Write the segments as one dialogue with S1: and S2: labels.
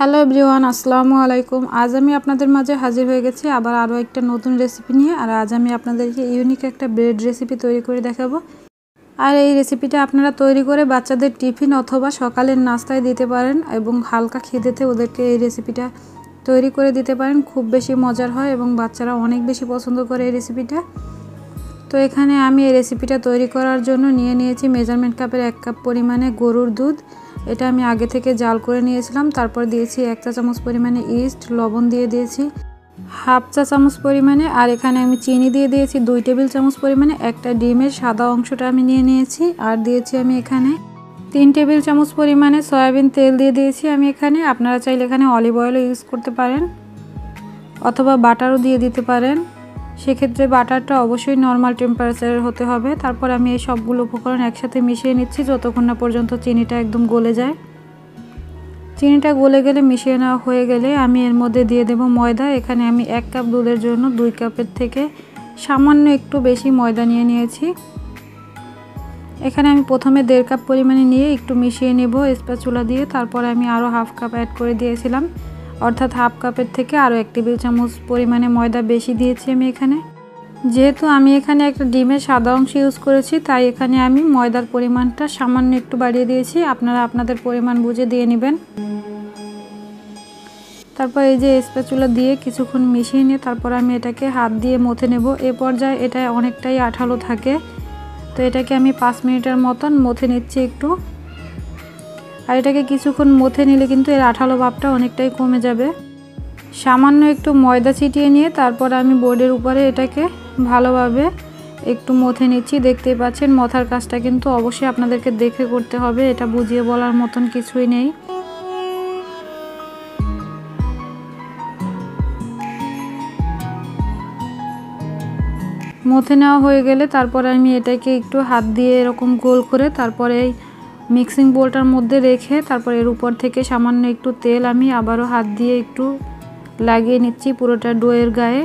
S1: Hello everyone, আসসালামু আলাইকুম। আজ আমি আপনাদের মাঝে হাজির হয়ে গেছি আবার আরও একটা নতুন রেসিপি নিয়ে, আর আজ আমি আপনাদেরকে ইউনিক একটা ব্রেড রেসিপি তৈরি করে দেখাবো। আর এই রেসিপিটা আপনারা তৈরি করে বাচ্চাদের টিফিন অথবা সকালের নাস্তায় দিতে পারেন এবং হালকা খিদেতে ওদেরকে এই রেসিপিটা তৈরি করে দিতে পারেন। খুব বেশি মজার হয় এবং বাচ্চারা অনেক বেশি পছন্দ করে এই রেসিপিটা তো এখানে আমি এই রেসিপিটা তৈরি করার জন্য নিয়ে নিয়েছি মেজারমেন্ট কাপের এক কাপ পরিমাণে গরুর দুধ এটা আমি আগে থেকে জাল করে নিয়েছিলাম। তারপর দিয়েছি এক চা চামচ পরিমাণে ইস্ট, লবণ দিয়ে দিয়েছি। হাফ চা চামচ পরিমাণে, আর এখানে আমি চিনি দিয়ে দিয়েছি, দুই টেবিল চামচ পরিমাণে। একটা ডিমের সাদা অংশটা আমি নিয়ে নিয়েছি, আর দিয়েছি আমি এখানে তিন টেবিল চামচ পরিমাণে সয়াবিন তেল দিয়ে দিয়েছি আমি এখানে। আপনারা চাইলে এখানে অলিভ অয়েলও ইউজ করতে পারেন, অথবা বাটারও দিয়ে দিতে পারেন। সেক্ষেত্রে বাটারটা অবশ্যই নর্মাল টেম্পারেচারের হতে হবে। তারপর আমি এই সবগুলো উপকরণ একসাথে মিশিয়ে নিচ্ছি, যতক্ষণ না পর্যন্ত চিনিটা একদম গলে যায়। চিনিটা গলে গেলে মিশিয়ে নেওয়া হয়ে গেলে আমি এর মধ্যে দিয়ে দেব ময়দা। এখানে আমি এক কাপ দুধের জন্য দুই কাপের থেকে সামান্য একটু বেশি ময়দা নিয়ে নিয়েছি। এখানে আমি প্রথমে দেড় কাপ পরিমাণে নিয়ে একটু মিশিয়ে নেব স্প্যাচুলা দিয়ে। তারপরে আমি আরও হাফ কাপ অ্যাড করে দিয়েছিলাম। অর্থাৎ হাফ কাপের থেকে আরও এক টেবিল চামচ পরিমাণে ময়দা বেশি দিয়েছি আমি এখানে। যেহেতু আমি এখানে একটা ডিমের সাদা অংশ ইউজ করেছি, তাই এখানে আমি ময়দার পরিমাণটা সামান্য একটু বাড়িয়ে দিয়েছি। আপনারা আপনাদের পরিমাণ বুঝে দিয়ে নেবেন। তারপর এই যে স্প্যাচুলা দিয়ে কিছুক্ষণ মিশিয়ে নিয়ে তারপর আমি এটাকে হাত দিয়ে মথে নেব। এ পর্যায়ে এটা অনেকটাই আঠালো থাকে। তো এটাকে আমি পাঁচ মিনিটের মতন মথে নিচ্ছি একটু। আর এটাকে কিছুক্ষণ মথে নিলে কিন্তু এর আঠালো ভাবটা অনেকটাই কমে যাবে। সামান্য একটু ময়দা ছিটিয়ে নিয়ে তারপর আমি বোর্ডের উপরে এটাকে ভালোভাবে একটু মথে নিচ্ছি। দেখতেই পাচ্ছেন মথার কাজটা কিন্তু অবশ্যই আপনাদেরকে দেখে করতে হবে, এটা বুঝিয়ে বলার মতন কিছুই নেই। মথে নেওয়া হয়ে গেলে তারপরে আমি এটাকে একটু হাত দিয়ে এরকম গোল করে তারপরে মিক্সিং বোলটার মধ্যে রেখে তারপর এর উপর থেকে সামান্য একটু তেল আমি আবারও হাত দিয়ে একটু লাগিয়ে নিচ্ছি পুরোটা ডোয়ের গায়ে।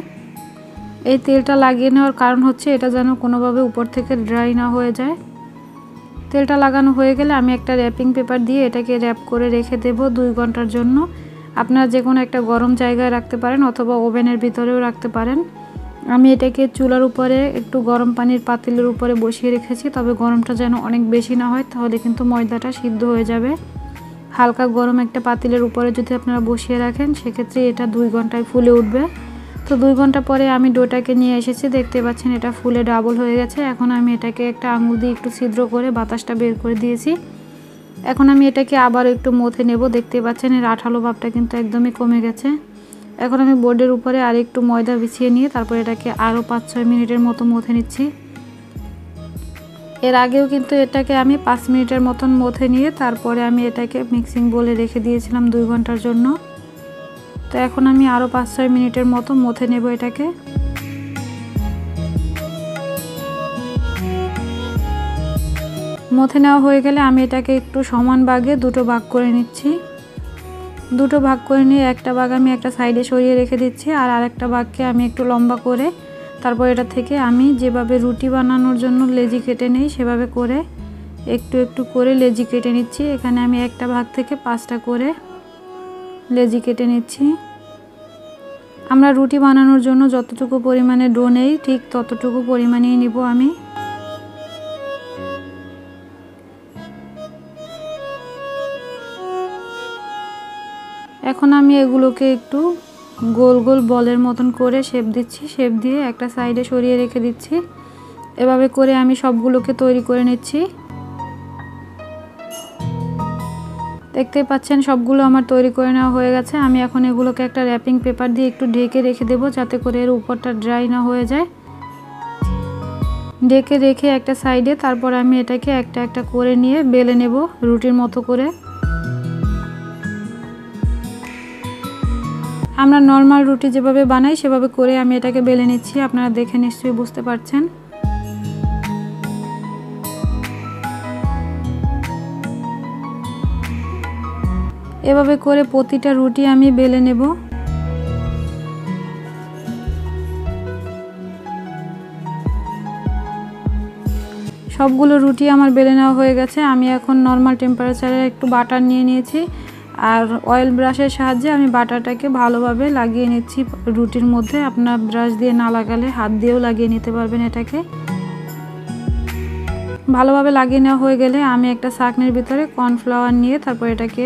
S1: এই তেলটা লাগিয়ে নেওয়ার কারণ হচ্ছে এটা যেন কোনোভাবে উপর থেকে ড্রাই না হয়ে যায়। তেলটা লাগানো হয়ে গেলে আমি একটা র্যাপিং পেপার দিয়ে এটাকে র্যাপ করে রেখে দেব দুই ঘণ্টার জন্য। আপনারা যে কোনো একটা গরম জায়গায় রাখতে পারেন অথবা ওভেনের ভিতরেও রাখতে পারেন। আমি এটাকে চুলার উপরে একটু গরম পানির পাতিলের উপরে বসিয়ে রেখেছি, তবে গরমটা যেন অনেক বেশি না হয়, তাহলে কিন্তু ময়দাটা সিদ্ধ হয়ে যাবে। হালকা গরম একটা পাতিলের উপরে যদি আপনারা বসিয়ে রাখেন, সেক্ষেত্রে এটা দুই ঘন্টায় ফুলে উঠবে। তো দুই ঘণ্টা পরে আমি ডোটাকে নিয়ে এসেছি, দেখতে পাচ্ছেন এটা ফুলে ডাবল হয়ে গেছে। এখন আমি এটাকে একটা আঙুল দিয়ে একটু ছিদ্র করে বাতাসটা বের করে দিয়েছি। এখন আমি এটাকে আবার একটু মথে নেব, দেখতে পাচ্ছেন এর আঠালো ভাবটা কিন্তু একদমই কমে গেছে। এখন আমি বোর্ডের উপরে আর একটু ময়দা বিছিয়ে নিয়ে তারপর এটাকে আরও পাঁচ ছয় মিনিটের মতো মথে নিচ্ছি। এর আগেও কিন্তু এটাকে আমি পাঁচ মিনিটের মতন মথে নিয়ে তারপরে আমি এটাকে মিক্সিং বলে রেখে দিয়েছিলাম দুই ঘণ্টার জন্য। তো এখন আমি আরও পাঁচ ছয় মিনিটের মতো মথে নেব এটাকে। মথে নেওয়া হয়ে গেলে আমি এটাকে একটু সমান ভাগে দুটো ভাগ করে নিচ্ছি। দুটো ভাগ করে নিয়ে একটা ভাগ আমি একটা সাইডে সরিয়ে রেখে দিচ্ছি, আর আরেকটা ভাগকে আমি একটু লম্বা করে, তারপর এটা থেকে আমি যেভাবে রুটি বানানোর জন্য লেজি কেটে নেই, সেভাবে করে একটু একটু করে লেজি কেটে নিচ্ছি। এখানে আমি একটা ভাগ থেকে পাঁচটা করে লেজি কেটে নিচ্ছি। আমরা রুটি বানানোর জন্য যতটুকু পরিমাণে ডো নেই, ঠিক ততটুকু পরিমাণেই নিব আমি। এখন আমি এগুলোকে একটু গোল গোল বলের মতন করে শেপ দিচ্ছি শেপ দিয়ে একটা সাইডে সরিয়ে রেখে দিচ্ছি। এভাবে করে আমি সবগুলোকে তৈরি করে নিচ্ছি। দেখতে পাচ্ছেন, সবগুলো আমার তৈরি করে নেওয়া হয়ে গেছে। আমি এখন এগুলোকে একটা র্যাপিং পেপার দিয়ে একটু ঢেকে রেখে দেবো, যাতে করে এর উপরটা ড্রাই না হয়ে যায়। ঢেকে রেখে একটা সাইডে তারপর আমি এটাকে একটা একটা করে নিয়ে বেলে নেব রুটির মতো করে। আমরা নর্মাল রুটি যেভাবে বানাই, সেভাবে করে আমি এটাকে বেলে নিচ্ছি। আপনারা দেখে নিশ্চয়ই বুঝতে পারছেন। এভাবে করে প্রতিটা রুটি আমি বেলে নেব। সবগুলো রুটি আমার বেলে নেওয়া হয়ে গেছে। আমি এখন নর্মাল টেম্পারেচারে একটু বাটার নিয়ে নিয়েছি। আর অয়েল ব্রাশের সাহায্যে আমি বাটারটাকে ভালোভাবে লাগিয়ে নিচ্ছি রুটির মধ্যে। আপনার ব্রাশ দিয়ে না লাগালে হাত দিয়েও লাগিয়ে নিতে পারবেন এটাকে। ভালোভাবে লাগিয়ে নেওয়া হয়ে গেলে আমি একটা শাকনির ভিতরে কর্নফ্লাওয়ার নিয়ে তারপর এটাকে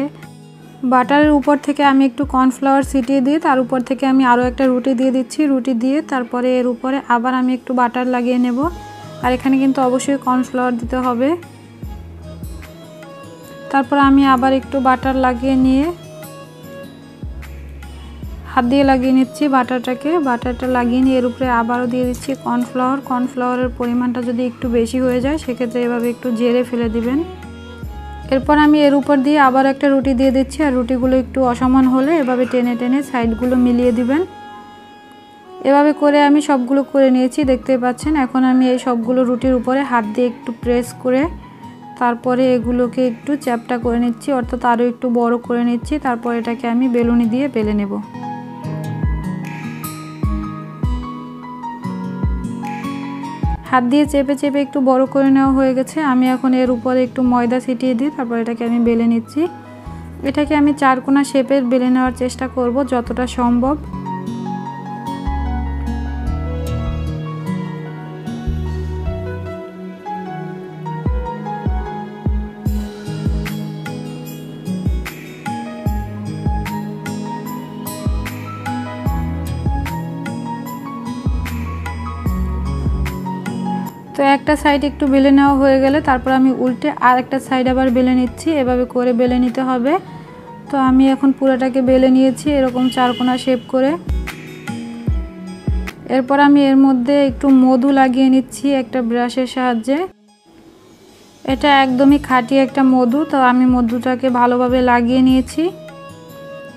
S1: বাটারের উপর থেকে আমি একটু কর্নফ্লাওয়ার ছিটিয়ে দিয়ে, তার উপর থেকে আমি আরও একটা রুটি দিয়ে দিচ্ছি। রুটি দিয়ে তারপরে এর উপরে আবার আমি একটু বাটার লাগিয়ে নেব। আর এখানে কিন্তু অবশ্যই কর্নফ্লাওয়ার দিতে হবে। তারপর আমি আবার একটু বাটার লাগিয়ে নিয়ে হাত দিয়ে লাগিয়ে নিচ্ছি বাটারটাকে। বাটারটা লাগিয়ে নিয়ে এর উপরে আবারও দিয়ে দিচ্ছি কর্নফ্লাওয়ার। কর্নফ্লাওয়ারের পরিমাণটা যদি একটু বেশি হয়ে যায়, সেক্ষেত্রে এভাবে একটু জেরে ফেলে দিবেন। এরপর আমি এর উপর দিয়ে আবার একটা রুটি দিয়ে দিচ্ছি, আর রুটিগুলো একটু অসমান হলে এভাবে টেনে টেনে সাইডগুলো মিলিয়ে দিবেন। এভাবে করে আমি সবগুলো করে নিয়েছি, দেখতে পাচ্ছেন? এখন আমি এই সবগুলো রুটির উপরে হাত দিয়ে একটু প্রেস করে তারপরে এগুলোকে একটু চ্যাপটা করে নিচ্ছি, অর্থাৎ আরও একটু বড় করে নিচ্ছি, তারপর এটাকে আমি বেলুনি দিয়ে বেলে নেব। হাত দিয়ে চেপে চেপে একটু বড় করে নেওয়া হয়ে গেছে। আমি এখন এর উপরে একটু ময়দা ছিটিয়ে দিই তারপর এটাকে আমি বেলে নিচ্ছি। এটাকে আমি চারকোনা শেপের বেলে নেওয়ার চেষ্টা করব, যতটা সম্ভব। তো একটা সাইড একটু বেলে নেওয়া হয়ে গেলে তারপর আমি উল্টে আর একটা সাইড আবার বেলে নিচ্ছি। এভাবে করে বেলে নিতে হবে। তো আমি এখন পুরোটাকে বেলে নিয়েছি এরকম চারকোনা শেপ করে। এরপর আমি এর মধ্যে একটু মধু লাগিয়ে নিচ্ছি একটা ব্রাশের সাহায্যে। এটা একদমই খাঁটি একটা মধু, তো আমি মধুটাকে ভালোভাবে লাগিয়ে নিয়েছি।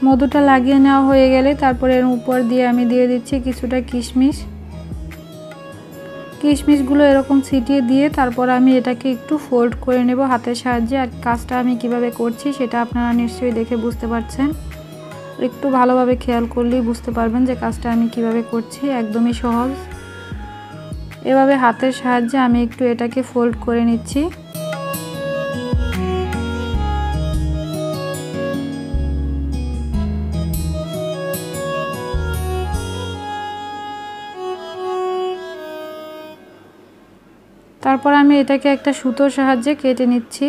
S1: মধুটা লাগিয়ে নেওয়া হয়ে গেলে তারপর এর উপর দিয়ে আমি দিয়ে দিচ্ছি কিছুটা কিশমিশ। কিশমিশগুলো এরকম ছিটিয়ে দিয়ে তারপর আমি এটাকে একটু ফোল্ড করে নেব হাতের সাহায্যে। আর কাজটা আমি কীভাবে করছি সেটা আপনারা নিশ্চয়ই দেখে বুঝতে পারছেন। একটু ভালোভাবে খেয়াল করলেই বুঝতে পারবেন যে কাজটা আমি কীভাবে করছি, একদমই সহজ। এভাবে হাতের সাহায্যে আমি একটু এটাকে ফোল্ড করে নিচ্ছি। তারপর আমি এটাকে একটা সুতোর সাহায্যে কেটে নিচ্ছি।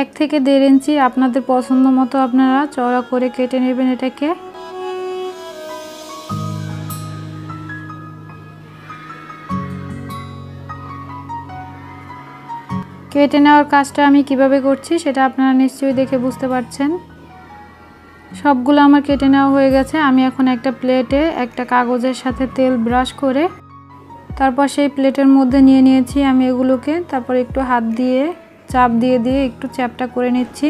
S1: এক থেকে দেড় ইঞ্চি আপনাদের পছন্দ মতো আপনারা চড়া করে কেটে নেবেন এটাকে। কেটে নেওয়ার কাজটা আমি কীভাবে করছি সেটা আপনারা নিশ্চয়ই দেখে বুঝতে পারছেন। সবগুলো আমার কেটে নেওয়া হয়ে গেছে। আমি এখন একটা প্লেটে একটা কাগজের সাথে তেল ব্রাশ করে তারপর সেই প্লেটের মধ্যে নিয়ে নিয়েছি আমি এগুলোকে। তারপর একটু হাত দিয়ে, চাপ দিয়ে দিয়ে একটু চ্যাপটা করে নিচ্ছি।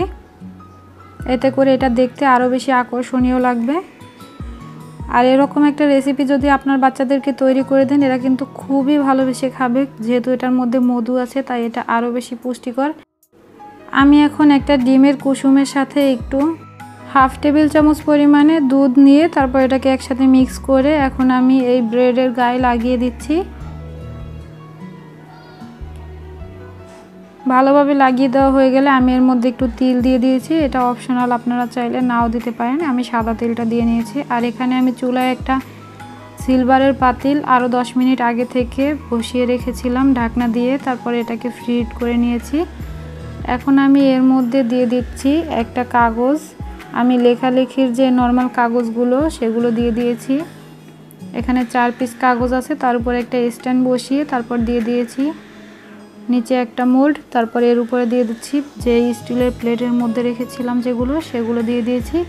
S1: এতে করে এটা দেখতে আরও বেশি আকর্ষণীয় লাগবে। আর এরকম একটা রেসিপি যদি আপনার বাচ্চাদেরকে তৈরি করে দেন, এরা কিন্তু খুবই ভালোবেসে খাবে। যেহেতু এটার মধ্যে মধু আছে, তাই এটা আরও বেশি পুষ্টিকর। আমি এখন একটা ডিমের কুসুমের সাথে একটু হাফ টেবিল চামচ পরিমাণে দুধ নিয়ে তারপর এটাকে একসাথে মিক্স করে এখন আমি এই ব্রেডের গায়ে লাগিয়ে দিচ্ছি। ভালোভাবে লাগিয়ে দেওয়া হয়ে গেলে আমি এর মধ্যে একটু তিল দিয়ে দিয়েছি। এটা অপশনাল আপনারা চাইলে নাও দিতে পারেন। আমি সাদা তিলটা দিয়ে নিয়েছি। আর এখানে আমি চুলায় একটা সিলভারের পাতিল আরও দশ মিনিট আগে থেকে বসিয়ে রেখেছিলাম ঢাকনা দিয়ে। তারপরে এটাকে ফ্রিট করে নিয়েছি। এখন আমি এর মধ্যে দিয়ে দিচ্ছি একটা কাগজ। আমি লেখালেখির যে নর্মাল কাগজগুলো, সেগুলো দিয়ে দিয়েছি। এখানে চার পিস কাগজ আছে, তার উপরে একটা স্ট্যান্ড বসিয়ে তারপর দিয়ে দিয়েছি। নিচে একটা মোল্ড তারপরে এর উপরে দিয়ে দিচ্ছি যে স্টিলের প্লেটের মধ্যে রেখেছিলাম যেগুলো, সেগুলো দিয়ে দিয়েছি।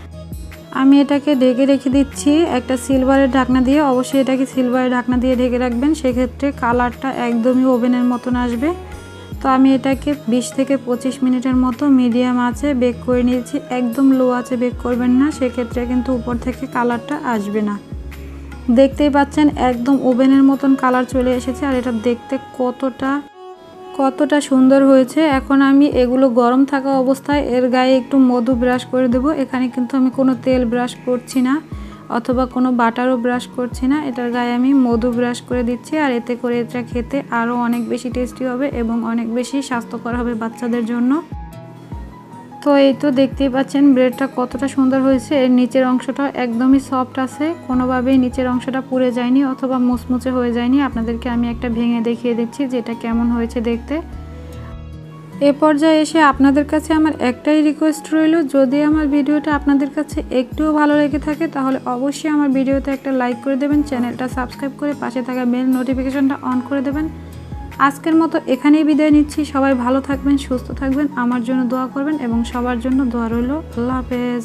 S1: আমি এটাকে ঢেকে রেখে দিচ্ছি একটা সিলভারের ঢাকনা দিয়ে। অবশ্যই এটাকে সিলভারের ঢাকনা দিয়ে ঢেকে রাখবেন। সেক্ষেত্রে কালারটা একদমই ওভেনের মতন আসবে। তো আমি এটাকে 20 থেকে পঁচিশ মিনিটের মতো মিডিয়াম আছে বেক করে নিয়েছি। একদম লো আছে বেক করবেন না, সেক্ষেত্রে কিন্তু উপর থেকে কালারটা আসবে না। দেখতেই পাচ্ছেন একদম ওভেনের মতন কালার চলে এসেছে, আর এটা দেখতে কতটা কতটা সুন্দর হয়েছে। এখন আমি এগুলো গরম থাকা অবস্থায় এর গায়ে একটু মধু ব্রাশ করে দেব। এখানে কিন্তু আমি কোনো তেল ব্রাশ করছি না। অথবা কোনো বাটারও ব্রাশ করছি না। এটার গায়ে আমি মধু ব্রাশ করে দিচ্ছি আর এতে করে এটা খেতে আরও অনেক বেশি টেস্টি হবে এবং অনেক বেশি স্বাস্থ্যকর হবে বাচ্চাদের জন্য। তো এই তো দেখতেই পাচ্ছেন, ব্রেডটা কতটা সুন্দর হয়েছে। এর নিচের অংশটা একদমই সফট আছে। কোনোভাবেই নিচের অংশটা পুড়ে যায়নি অথবা মুচমুচে হয়ে যায়নি। আপনাদেরকে আমি একটা ভেঙে দেখিয়ে দিচ্ছি যেটা কেমন হয়েছে দেখতে। এ পর্যায়ে এসে আপনাদের কাছে আমার একটাই রিকোয়েস্ট রইল, যদি আমার ভিডিওটা আপনাদের কাছে একটুও ভালো লেগে থাকে, তাহলে অবশ্যই আমার ভিডিওতে একটা লাইক করে দেবেন, চ্যানেলটা সাবস্ক্রাইব করে পাশে থাকা বেল নোটিফিকেশনটা অন করে দেবেন। আজকের মতো এখানেই বিদায় নিচ্ছি, সবাই ভালো থাকবেন, সুস্থ থাকবেন, আমার জন্য দোয়া করবেন এবং সবার জন্য দোয়া রইল। আল্লাহ হাফেজ।